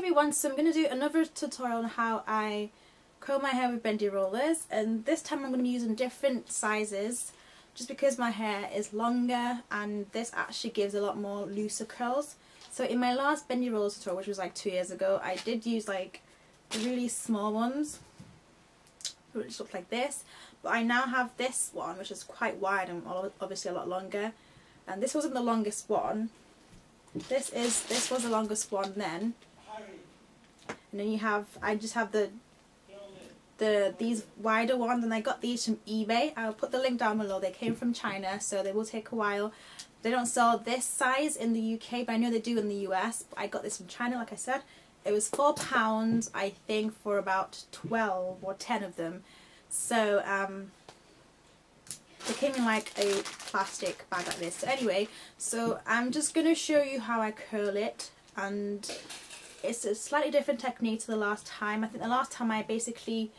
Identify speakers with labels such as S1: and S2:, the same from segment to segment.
S1: everyone, so I'm going to do another tutorial on how I curl my hair with bendy rollers and this time I'm going to be using different sizes just because my hair is longer and this actually gives a lot more looser curls. So in my last bendy rollers tutorial which was like two years ago I did use like really small ones which looked like this but I now have this one which is quite wide and obviously a lot longer and this wasn't the longest one this is this was the longest one then and then you have I just have the the these wider ones and I got these from eBay. I'll put the link down below. They came from China so they will take a while. They don't sell this size in the UK but I know they do in the US I got this from China like I said. It was four pounds I think for about 12 or 10 of them. So um it came in like a plastic bag like this. So anyway, so I'm just going to show you how I curl it and it's a slightly different technique to the last time. I think the last time I basically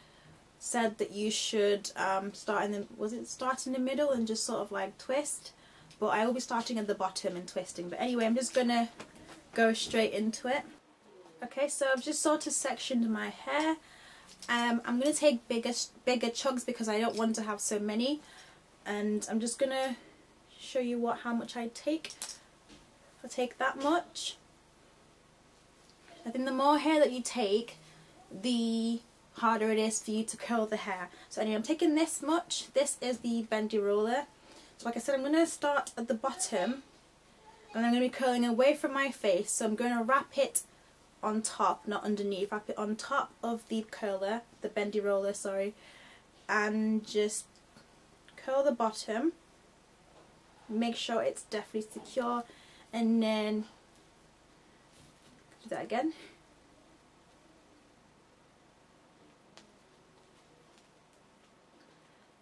S1: said that you should um, start in the, was it start in the middle and just sort of like twist? But I will be starting at the bottom and twisting. But anyway, I'm just to go straight into it. Okay, so I've just sort of sectioned my hair. Um, I'm to take bigger, bigger chunks because I don't want to have so many and I'm just gonna show you what how much I take I take that much I think the more hair that you take the harder it is for you to curl the hair. So anyway I'm taking this much. This is the bendy roller. So like I said I'm going to start at the bottom and I'm going to be curling away from my face. So I'm going to wrap it on top not underneath wrap it on top of the curler the bendy roller sorry and just curl the bottom. Make sure it's definitely secure and then do that again.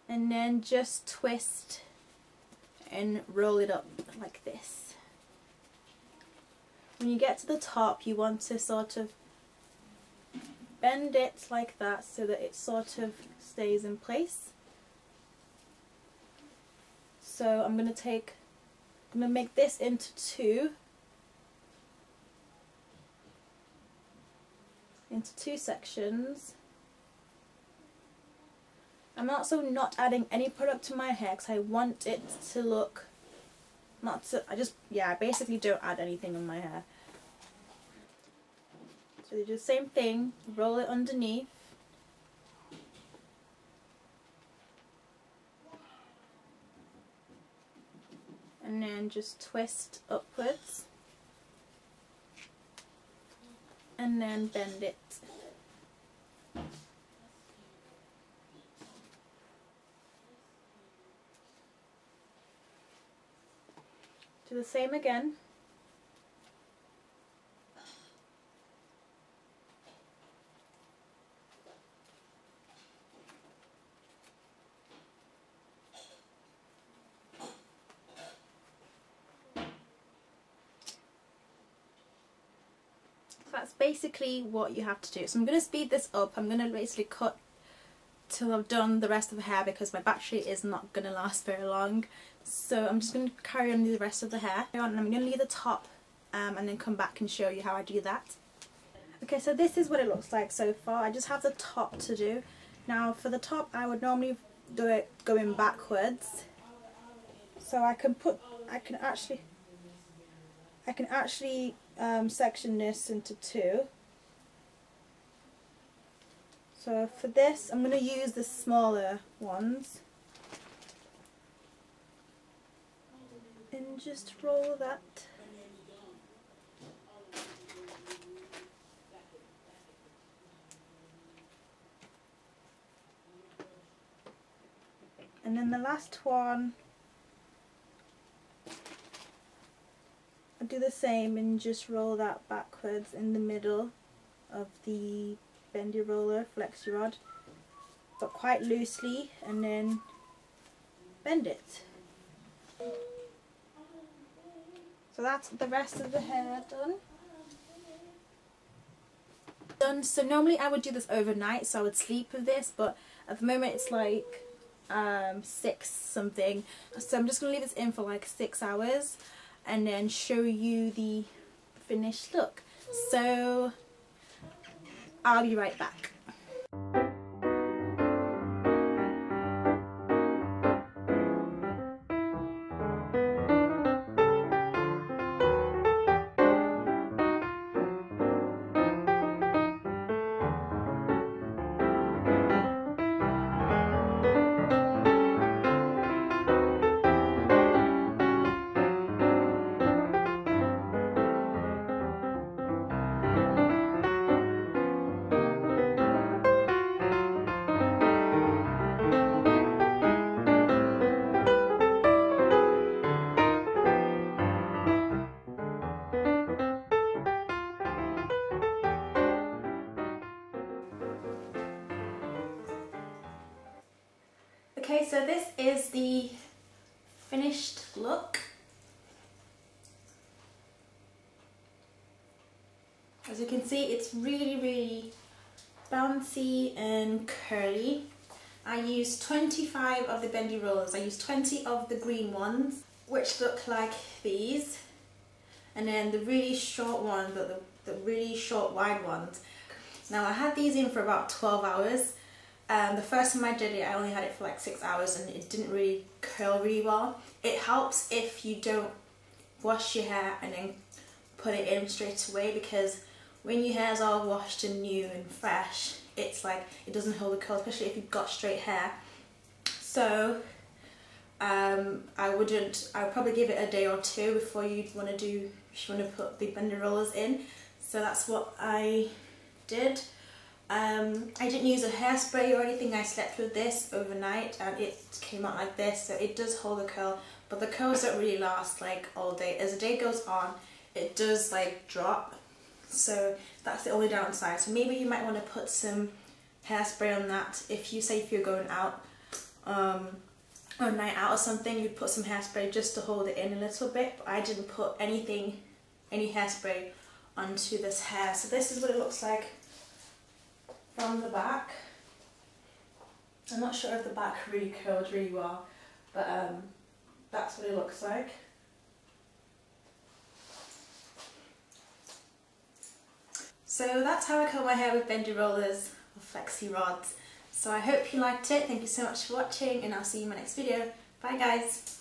S1: And then just twist and roll it up like this. When you get to the top you want to sort of bend it like that so that it sort of stays in place. So I'm going to take, I'm going to make this into two, into two sections. I'm also not adding any product to my hair because I want it to look, not to, I just, yeah, I basically don't add anything on my hair. So you do the same thing, roll it underneath. and then just twist upwards and then bend it. Do the same again. That's basically what you have to do. So I'm going to speed this up. I'm going to basically cut till I've done the rest of the hair because my battery is not going to last very long. So I'm just going to carry on the rest of the hair. And I'm going to leave the top um, and then come back and show you how I do that. Okay, so this is what it looks like so far. I just have the top to do. Now for the top I would normally do it going backwards. So I can put, I can actually, I can actually um, section this into two. So for this I'm going to use the smaller ones and just roll that and then the last one do the same and just roll that backwards in the middle of the bendy roller flexi rod but quite loosely and then bend it. So that's the rest of the hair done. Done. So normally I would do this overnight so I would sleep with this but at the moment it's like um, 6 something so I'm just going to leave this in for like 6 hours and then show you the finished look. So I'll be right back. Okay, so this is the finished look. As you can see, it's really, really bouncy and curly. I used 25 of the bendy rollers. I used 20 of the green ones, which look like these. And then the really short ones, the, the really short wide ones. Now I had these in for about 12 hours um, the first time I did it I only had it for like six hours and it didn't really curl really well. It helps if you don't wash your hair and then put it in straight away because when your hair is all washed and new and fresh it's like it doesn't hold the curl especially if you've got straight hair. So um, I wouldn't, I would probably give it a day or two before you'd want to do, if you want to put the bendy rollers in. So that's what I did. Um, I didn't use a hairspray or anything, I slept with this overnight and it came out like this so it does hold the curl but the curls don't really last like all day. As the day goes on it does like drop so that's the only downside. So maybe you might want to put some hairspray on that if you say if you're going out um, on a night out or something you'd put some hairspray just to hold it in a little bit but I didn't put anything, any hairspray onto this hair. So this is what it looks like from the back. I'm not sure if the back really curled really well, but um, that's what it looks like. So that's how I curl my hair with bendy rollers or flexi rods. So I hope you liked it. Thank you so much for watching and I'll see you in my next video. Bye guys.